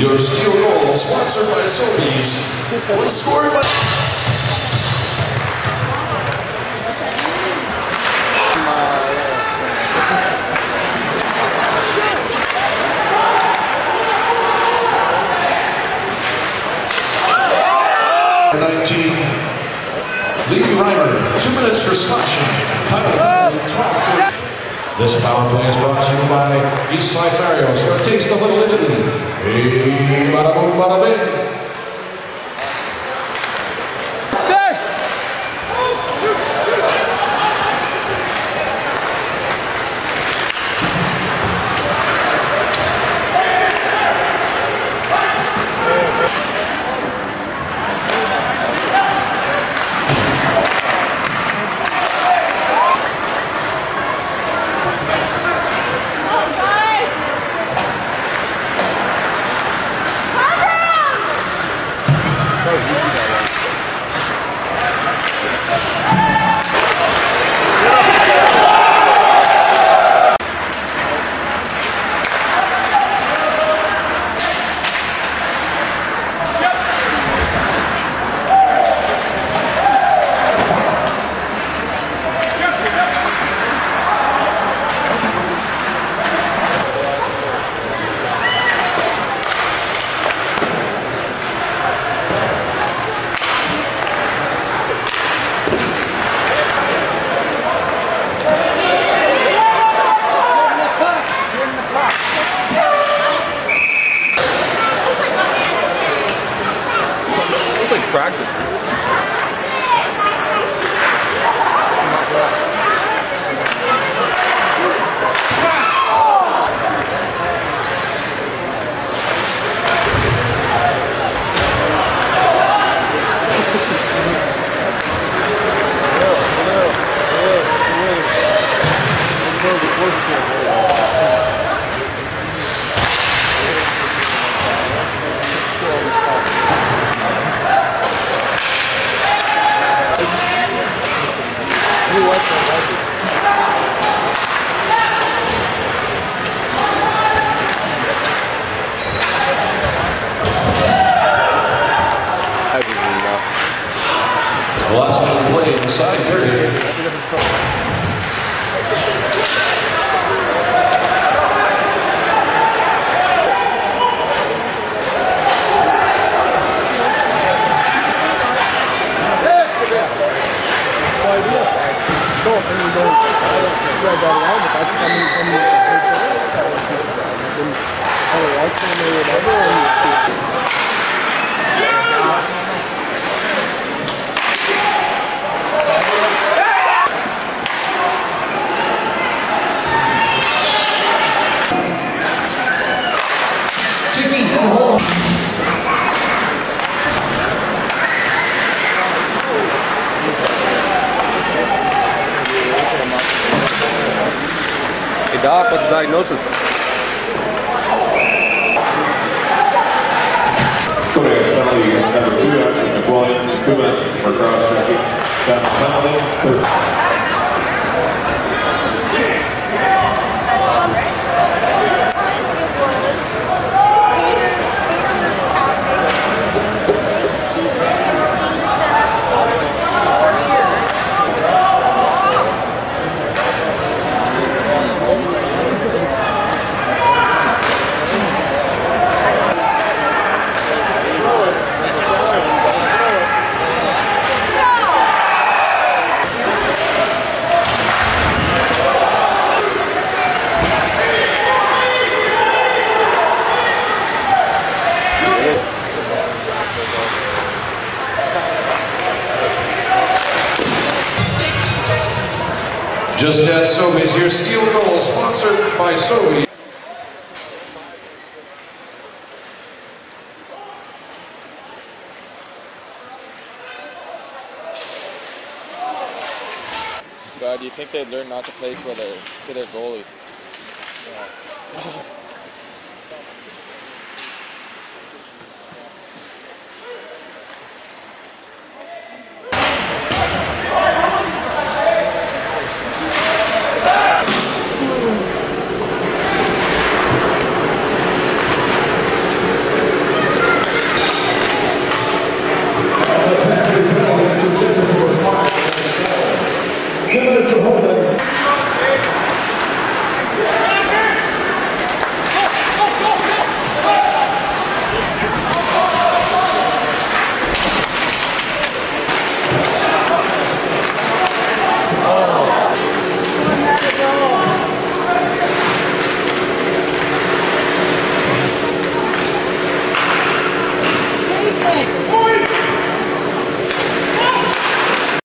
Your steel goal, sponsored by Sobeys, was scored by... Nineteen. Lee Reimer, two minutes for slashing. Tyler, 12. This power play is brought to you by East Side Mario's. A taste of Little Italy. Hey, bada boom, bada. It's like practice. Ticking Doc, what's the diagnosis? Number two, minutes for cross-checking. Just Dad Sobeys, your steel goal, sponsored by Sobeys. God, do you think they'd learn not to play for their to their goalie?